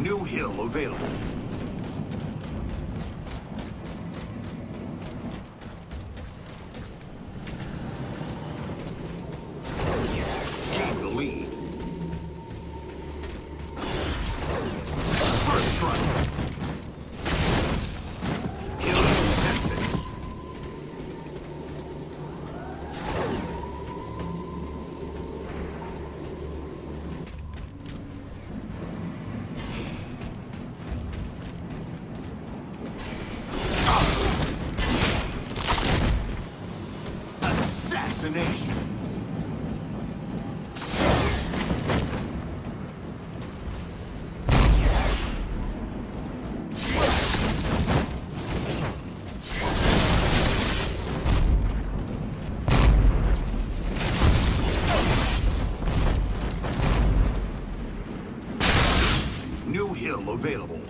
New hill available. Hill available.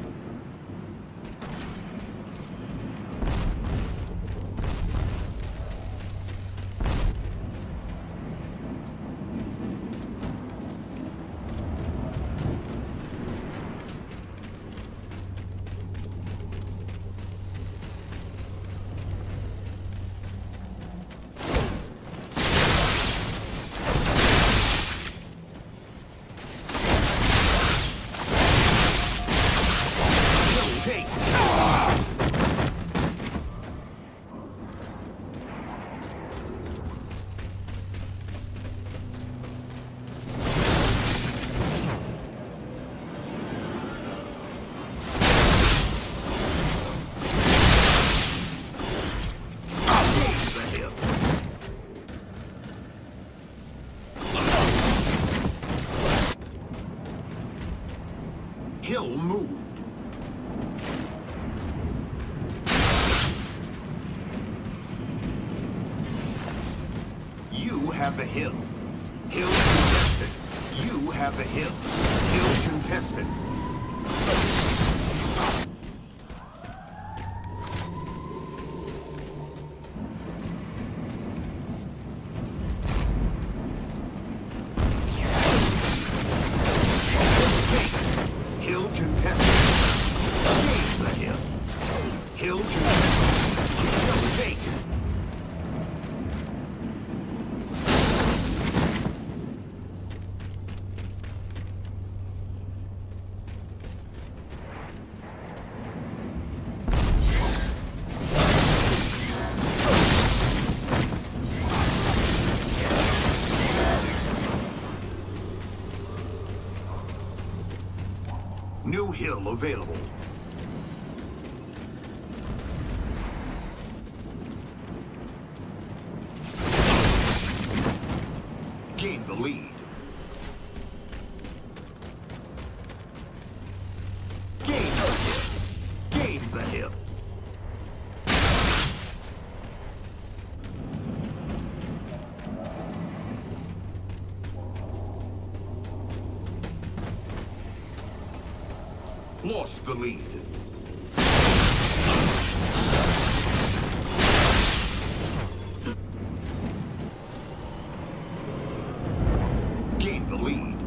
Hill moved. You have the hill. Hill contested. You have the hill. Hill contested. New hill available. Gain the lead. Gain the hill. Gain the hill. Lost the lead. Gained the lead.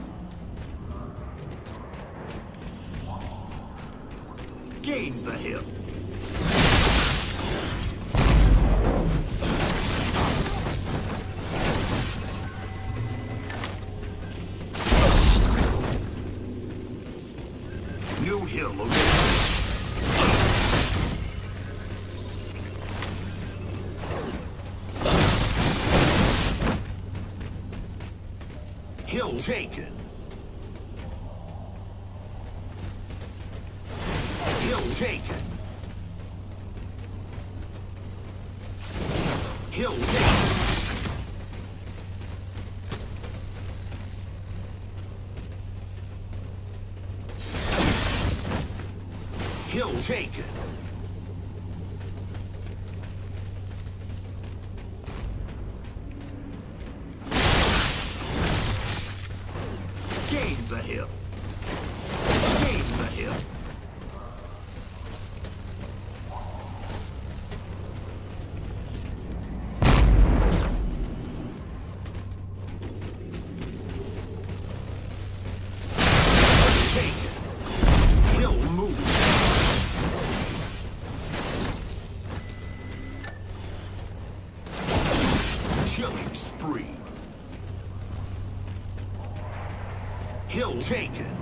Hill available. Hill taken. Hill taken. Hill taken. Taken. Gain the hill. Gain the hill. Taken.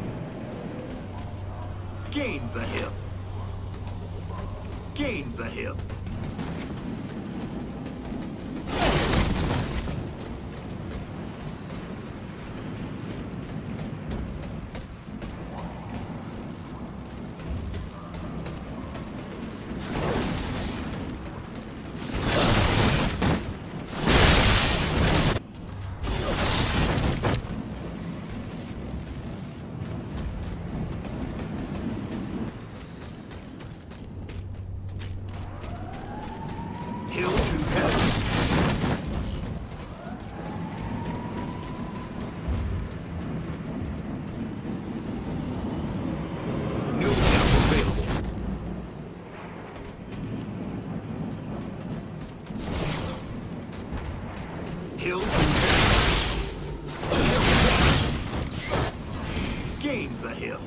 Gain the hill. Gain the hill. Hill. Gain the hill.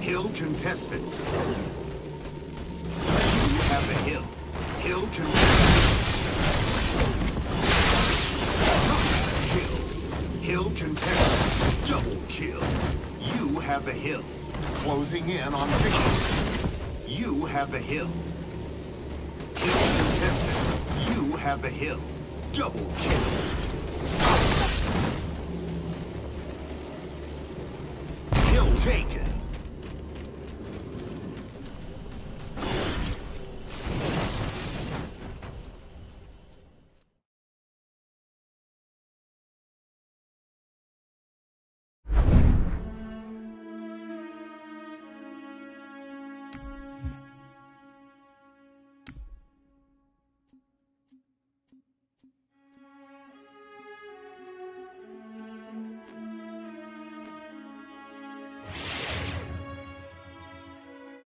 Hill contested. Have the hill. Closing in on victory. You have the hill. Hill contested. You have the hill. Double kill. Hill taken.